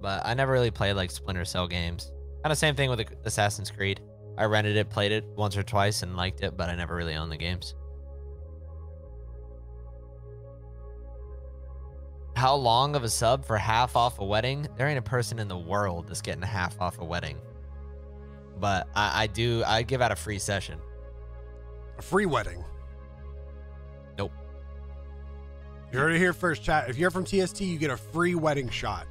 but I never really played like Splinter Cell games. Kind of same thing with Assassin's Creed. I rented it, played it once or twice, and liked it, but I never really owned the games. How long of a sub for half off a wedding? There ain't a person in the world that's getting half off a wedding. But I, I do, I give out a free session. A free wedding. Nope. You heard it here first, chat. If you're from TST, you get a free wedding shot.